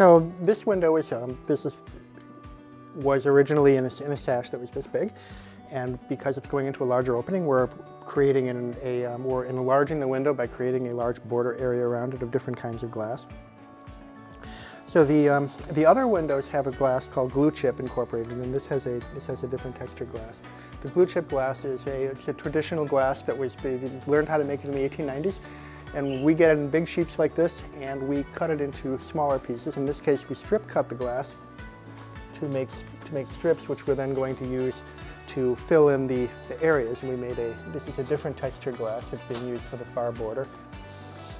So this window is, um, this is, was originally in a, in a sash that was this big. And because it's going into a larger opening, we're creating an, a, um, we're enlarging the window by creating a large border area around it of different kinds of glass. So the, um, the other windows have a glass called glue chip incorporated, and this has a, this has a different texture glass. The glue chip glass is a, a traditional glass that was learned how to make it in the 1890s. And we get it in big sheets like this, and we cut it into smaller pieces. In this case, we strip cut the glass to make, to make strips, which we're then going to use to fill in the, the areas. And we made a, this is a different texture glass that's being used for the far border.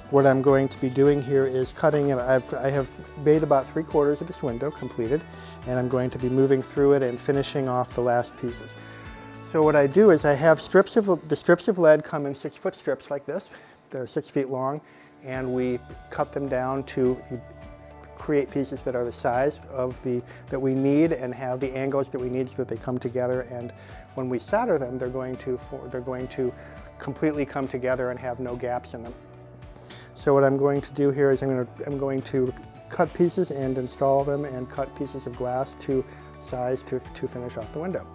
What I'm going to be doing here is cutting, and I've, I have made about three quarters of this window completed, and I'm going to be moving through it and finishing off the last pieces. So what I do is I have strips of, the strips of lead come in six foot strips like this. They're six feet long, and we cut them down to create pieces that are the size of the, that we need and have the angles that we need so that they come together. And when we solder them, they're going to, they're going to completely come together and have no gaps in them. So what I'm going to do here is I'm going to, I'm going to cut pieces and install them and cut pieces of glass to size to, to finish off the window.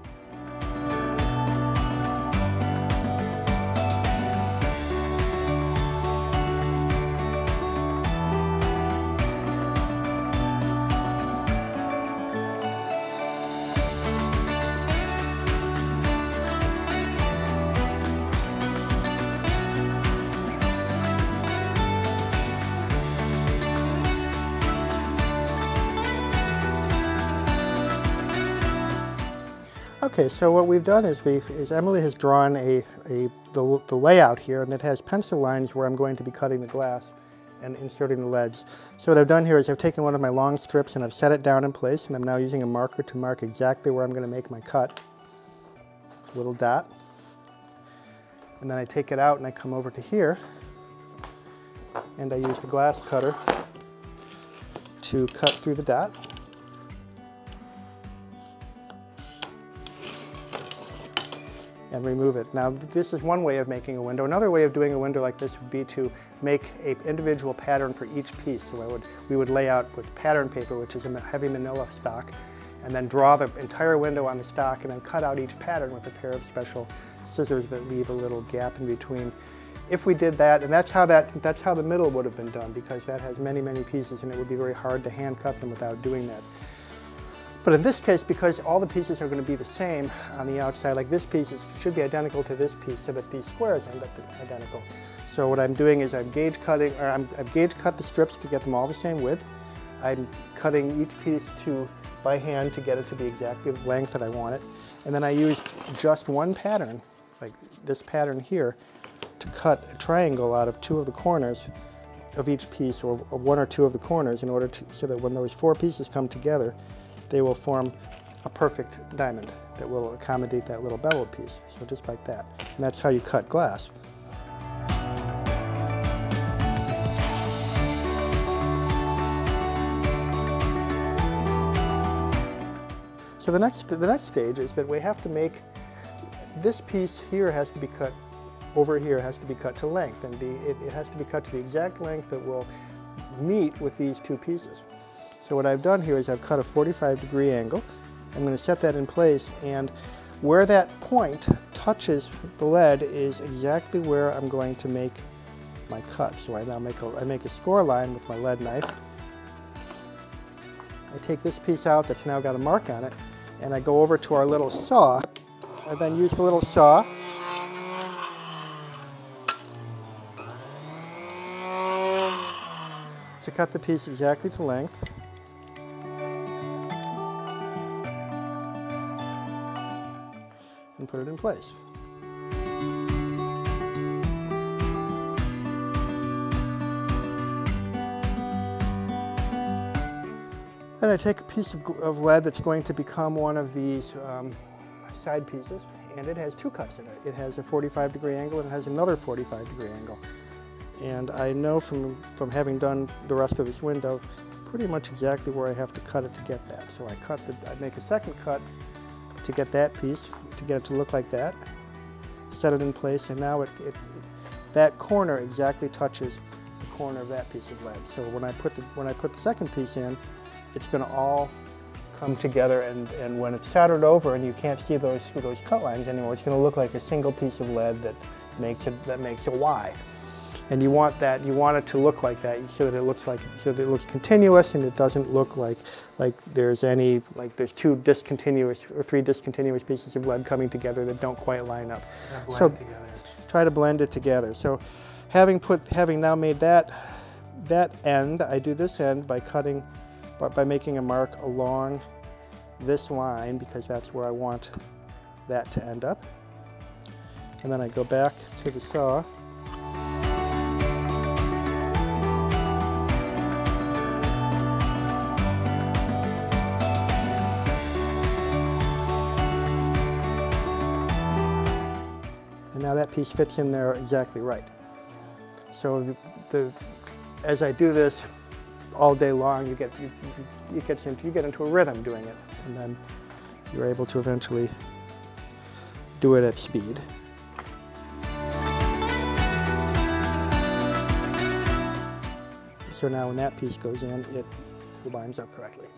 Okay, so what we've done is, is Emily has drawn a, a the, the, layout here, and it has pencil lines where I'm going to be cutting the glass and inserting the leads. So what I've done here is I've taken one of my long strips and I've set it down in place, and I'm now using a marker to mark exactly where I'm going to make my cut. It's a little dot. And then I take it out and I come over to here, and I use the glass cutter to cut through the dot. And remove it. Now this is one way of making a window. Another way of doing a window like this would be to make an individual pattern for each piece. So I would, we would lay out with pattern paper, which is a heavy manila stock, and then draw the entire window on the stock and then cut out each pattern with a pair of special scissors that leave a little gap in between. If we did that, and that's how, that, that's how the middle would have been done because that has many, many pieces and it would be very hard to hand cut them without doing that. But in this case, because all the pieces are going to be the same on the outside, like this piece is, should be identical to this piece so that these squares end up identical. So what I'm doing is I'm gauge cutting, or I'm, I've gauge cut the strips to get them all the same width. I'm cutting each piece to by hand to get it to the exact length that I want it. And then I use just one pattern, like this pattern here, to cut a triangle out of two of the corners of each piece, or one or two of the corners, in order to, so that when those four pieces come together, they will form a perfect diamond that will accommodate that little bevel piece. So just like that. And that's how you cut glass. So the next, the next stage is that we have to make, this piece here has to be cut, over here has to be cut to length, and it, it has to be cut to the exact length that will meet with these two pieces. So what I've done here is I've cut a 45 degree angle. I'm going to set that in place and where that point touches the lead is exactly where I'm going to make my cut. So I now make a, I make a score line with my lead knife. I take this piece out that's now got a mark on it and I go over to our little saw. I then use the little saw to cut the piece exactly to length. Put it in place. Then I take a piece of, of, lead that's going to become one of these um, side pieces, and it has two cuts in it. It has a 45 degree angle and it has another 45 degree angle. And I know from, from having done the rest of this window pretty much exactly where I have to cut it to get that. So I cut the, I make a second cut to get that piece, to get it to look like that. Set it in place and now it, it, that corner exactly touches the corner of that piece of lead. So when I put the, when I put the second piece in, it's going to all come mm-hmm. together and, and when it's soldered over and you can't see those, those cut lines anymore, it's going to look like a single piece of lead that makes it, that makes a Y. And you want that, you want it to look like that so that it looks like, so that it looks continuous and it doesn't look like, like there's any, like there's two discontinuous or three discontinuous pieces of lead coming together that don't quite line up. So try to blend it together. So having put, having now made that, that end, I do this end by cutting, by, by making a mark along this line because that's where I want that to end up. And then I go back to the saw now that piece fits in there exactly right. So the, as I do this all day long, you get you, you, get into, you get into a rhythm doing it, and then you're able to eventually do it at speed. So now when that piece goes in, it lines up correctly.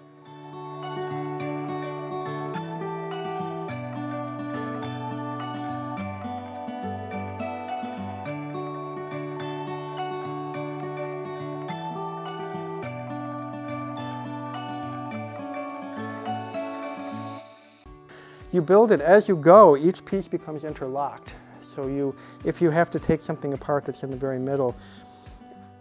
You build it as you go, each piece becomes interlocked. So you, if you have to take something apart that's in the very middle,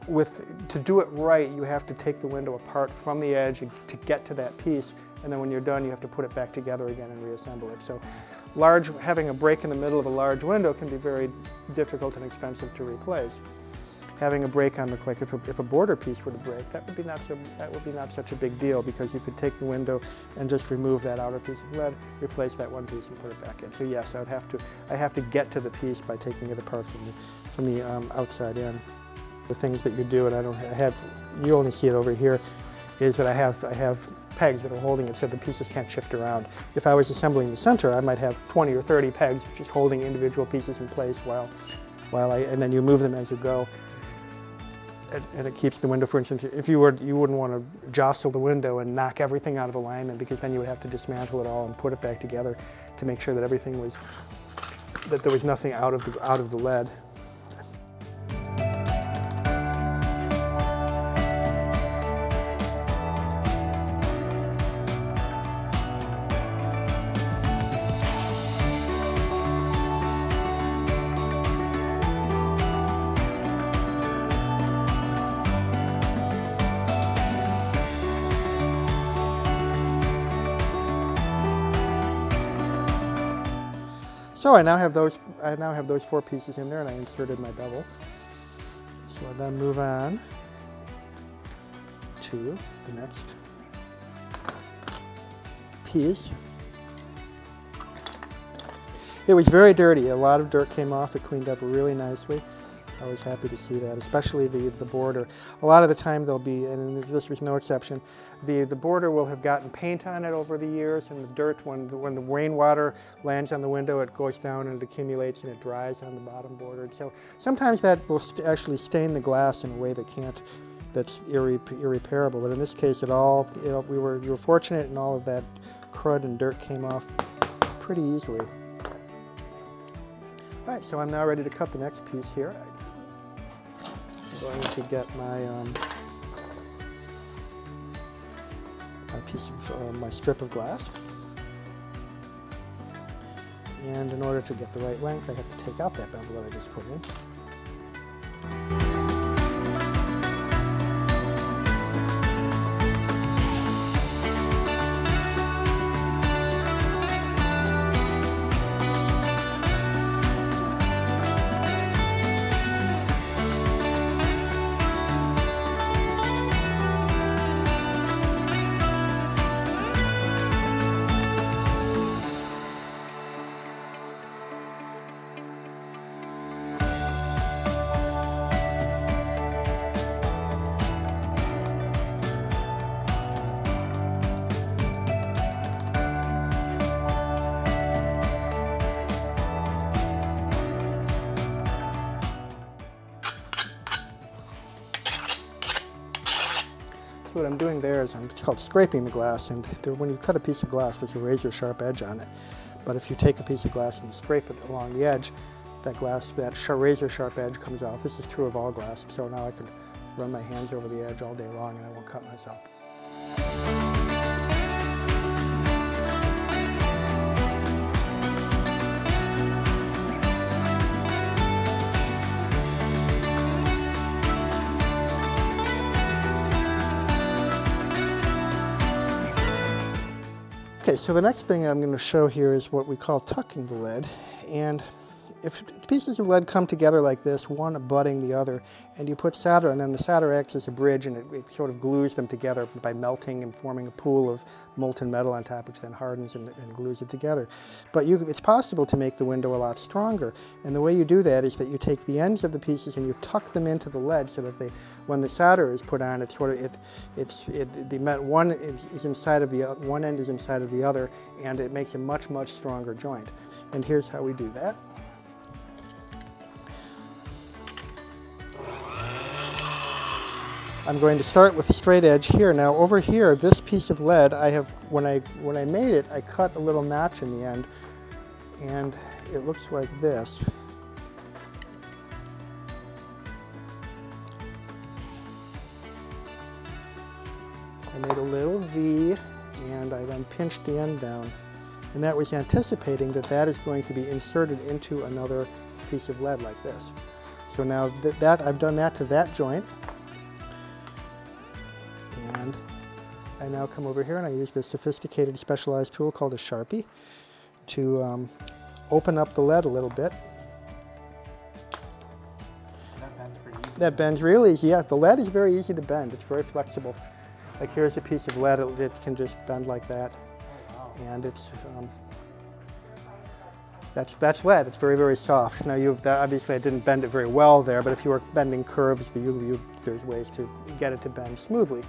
with, to do it right, you have to take the window apart from the edge to get to that piece, and then when you're done, you have to put it back together again and reassemble it. So large, having a break in the middle of a large window can be very difficult and expensive to replace having a break on the like if a, if a border piece were to break, that would be not so that would be not such a big deal because you could take the window and just remove that outer piece of lead, replace that one piece, and put it back in. So yes, I would have to I have to get to the piece by taking it apart from the from the um, outside in. The things that you do, and I don't I have you only see it over here, is that I have I have pegs that are holding it so the pieces can't shift around. If I was assembling the center, I might have 20 or 30 pegs just holding individual pieces in place while, while I, and then you move them as you go and it keeps the window, for instance, if you were, you wouldn't want to jostle the window and knock everything out of alignment because then you would have to dismantle it all and put it back together to make sure that everything was, that there was nothing out of the, out of the lead. So I now have those I now have those four pieces in there and I inserted my bevel. So I then move on to the next piece. It was very dirty. A lot of dirt came off. It cleaned up really nicely. I was happy to see that, especially the, the border. A lot of the time there'll be, and this was no exception, the, the border will have gotten paint on it over the years and the dirt, when the, when the rainwater lands on the window, it goes down and it accumulates and it dries on the bottom border. So sometimes that will actually stain the glass in a way that can't, that's irre irreparable. But in this case, it all, you we were, we were fortunate and all of that crud and dirt came off pretty easily. All right, so I'm now ready to cut the next piece here. Going to get my um, my piece of uh, my strip of glass. And in order to get the right length, I have to take out that bevel that I just put in. So what I'm doing there is I'm, it's called scraping the glass, and there, when you cut a piece of glass, there's a razor sharp edge on it. But if you take a piece of glass and scrape it along the edge, that glass, that razor sharp edge comes off. This is true of all glass, so now I can run my hands over the edge all day long and I won't cut myself. Okay, so the next thing I'm going to show here is what we call tucking the lead. And if pieces of lead come together like this, one abutting the other, and you put solder, and then the solder acts as a bridge and it, it, sort of glues them together by melting and forming a pool of molten metal on top, which then hardens and, and glues it together. But you, it's possible to make the window a lot stronger, and the way you do that is that you take the ends of the pieces and you tuck them into the lead so that they, when the solder is put on, it's sort of, it, it's, it, the one is inside of the, one end is inside of the other, and it makes a much, much stronger joint. And here's how we do that. I'm going to start with a straight edge here. Now over here, this piece of lead, I have, when I, when I made it, I cut a little notch in the end and it looks like this. I made a little V and I then pinched the end down. And that was anticipating that that is going to be inserted into another piece of lead like this. So now that, that I've done that to that joint, and I now come over here and I use this sophisticated specialized tool called a Sharpie to um, open up the lead a little bit. So that bends pretty easy. That bends really easy. Yeah, the lead is very easy to bend. It's very flexible. Like here's a piece of lead, it, it can just bend like that. Oh, wow. And it's, um, that's, that's lead. It's very, very soft. Now, you've, obviously I didn't bend it very well there, but if you were bending curves, you, you, there's ways to get it to bend smoothly.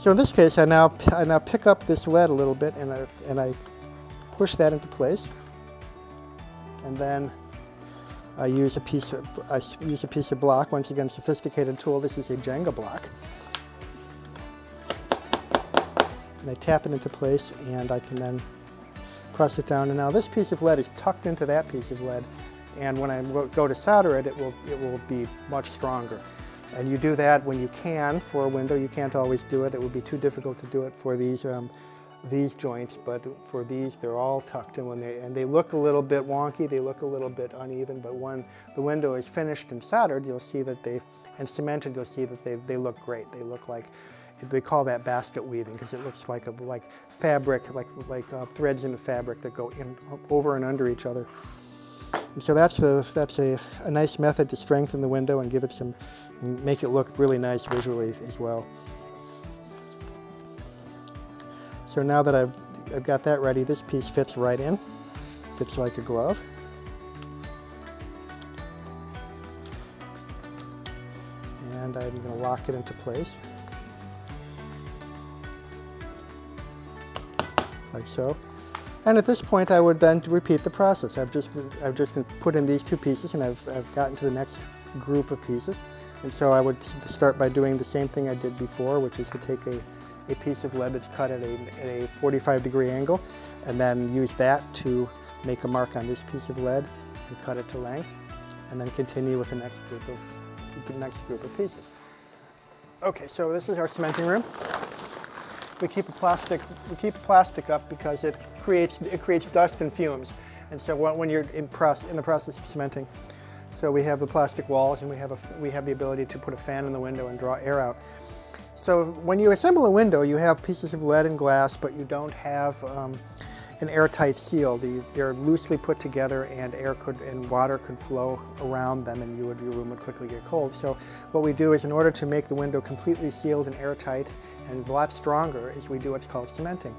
So in this case, I now, I now pick up this lead a little bit and I, and I push that into place. And then I use a piece of, I use a piece of block, once again, sophisticated tool. This is a Jenga block. And I tap it into place and I can then press it down. And now this piece of lead is tucked into that piece of lead. And when I go to solder it, it will, it will be much stronger. And you do that when you can for a window. You can't always do it. It would be too difficult to do it for these um, these joints, but for these, they're all tucked in when they, and they look a little bit wonky, they look a little bit uneven, but when the window is finished and soldered, you'll see that they, and cemented, you'll see that they, they look great. They look like, they call that basket weaving because it looks like a, like fabric, like, like uh, threads in a fabric that go in, over and under each other. And so that's a, that's a, a nice method to strengthen the window and give it some make it look really nice visually as well. So now that I've, I've got that ready, this piece fits right in, fits like a glove. And I'm going to lock it into place. Like so. And at this point, I would then repeat the process. I've just, I've just put in these two pieces and I've, I've gotten to the next group of pieces. And so I would start by doing the same thing I did before, which is to take a, a piece of lead that's cut at a, at a 45 degree angle, and then use that to make a mark on this piece of lead and cut it to length, and then continue with the next group of, the next group of pieces. Okay, so this is our cementing room. We keep a plastic, we keep plastic up because it creates, it creates dust and fumes. And so when you're in, in the process of cementing, so we have the plastic walls and we have, a, we have the ability to put a fan in the window and draw air out. So when you assemble a window, you have pieces of lead and glass, but you don't have um, an airtight seal. The, they're loosely put together and air could and water could flow around them and you would, your room would quickly get cold. So what we do is in order to make the window completely sealed and airtight and a lot stronger is we do what's called cementing.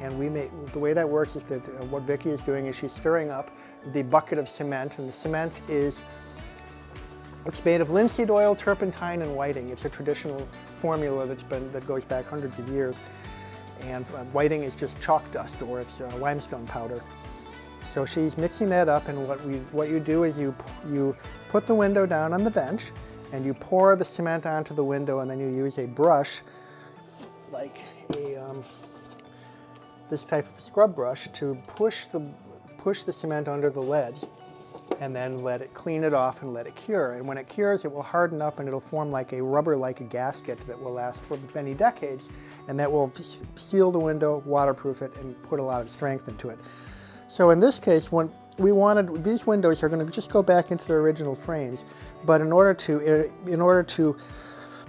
And we make, the way that works is that uh, what Vicki is doing is she's stirring up the bucket of cement, and the cement is it's made of linseed oil, turpentine, and whiting. It's a traditional formula that's been that goes back hundreds of years. And uh, whiting is just chalk dust, or it's uh, limestone powder. So she's mixing that up, and what we what you do is you you put the window down on the bench, and you pour the cement onto the window, and then you use a brush like a um, this type of scrub brush to push the push the cement under the leads and then let it clean it off and let it cure. And when it cures, it will harden up and it'll form like a rubber-like a gasket that will last for many decades, and that will seal the window, waterproof it, and put a lot of strength into it. So in this case, when we wanted these windows are going to just go back into their original frames, but in order to eh, in order to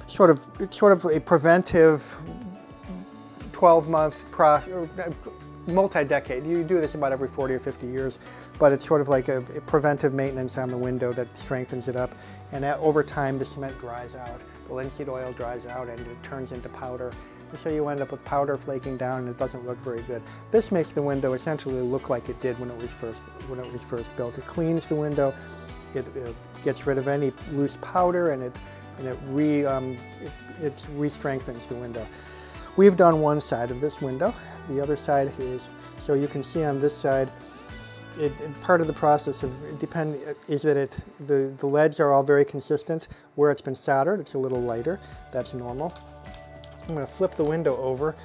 sort of sort of a preventive 12-month multi-decade. You do this about every 40 or 50 years, but it's sort of like a, preventive maintenance on the window that strengthens it up. And over time, the cement dries out, the linseed oil dries out, and it turns into powder. And so you end up with powder flaking down, and it doesn't look very good. This makes the window essentially look like it did when it was first when it was first built. It cleans the window, it, it gets rid of any loose powder, and it and it re um, it, it re-strengthens the window. We've done one side of this window. The other side is, so you can see on this side, it, it, part of the process of depend is that it the, the leads are all very consistent. Where it's been soldered, it's a little lighter. That's normal. I'm going to flip the window over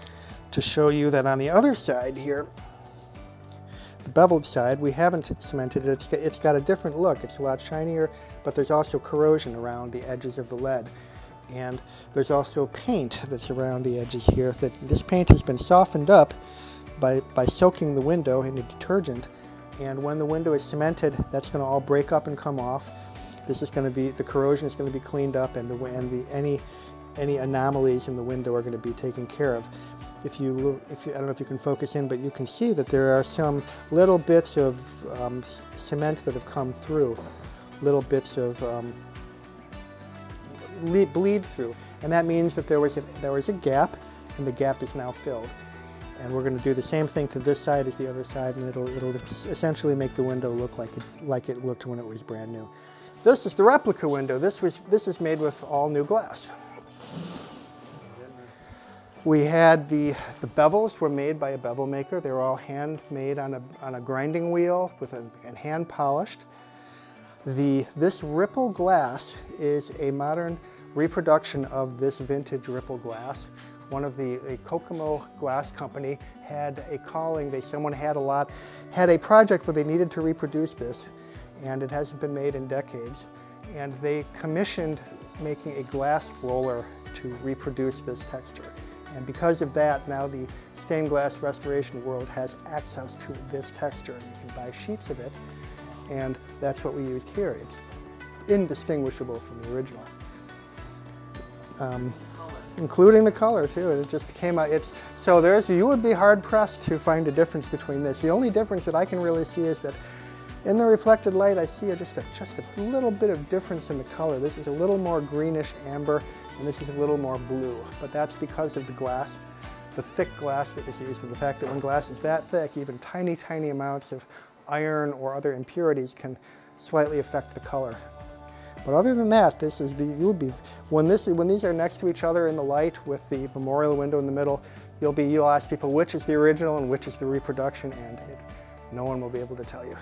to show you that on the other side here, the beveled side, we haven't cemented it. It's, it's got a different look. It's a lot shinier, but there's also corrosion around the edges of the lead. And there's also paint that's around the edges here. That This paint has been softened up by, by soaking the window in a detergent. And when the window is cemented, that's going to all break up and come off. This is going to be, the corrosion is going to be cleaned up and, the, and the, any, any anomalies in the window are going to be taken care of. If you if you, I don't know if you can focus in, but you can see that there are some little bits of um, cement that have come through, little bits of um, bleed through. And that means that there was, a, there was a gap and the gap is now filled. And we're going to do the same thing to this side as the other side and it'll, it'll essentially make the window look like it, like it looked when it was brand new. This is the replica window. This, was, this is made with all new glass. We had the, the bevels were made by a bevel maker. They were all handmade on a, on a grinding wheel with a, and hand polished. The, this ripple glass is a modern reproduction of this vintage ripple glass. One of the Kokomo glass company had a calling, they someone had a lot, had a project where they needed to reproduce this and it hasn't been made in decades. And they commissioned making a glass roller to reproduce this texture. And because of that, now the stained glass restoration world has access to this texture. You can buy sheets of it, and that's what we used here. It's indistinguishable from the original um, including the color too. It just came out. It's so there's you would be hard pressed to find a difference between this. The only difference that I can really see is that in the reflected light, I see just a just a little bit of difference in the color. This is a little more greenish amber, and this is a little more blue. But that's because of the glass, the thick glass that was used, and the fact that when glass is that thick, even tiny, tiny amounts of iron or other impurities can slightly affect the color. But other than that, this is the, you would be, when, this, when these are next to each other in the light with the memorial window in the middle, you'll be, you'll ask people which is the original and which is the reproduction, and it, no one will be able to tell you.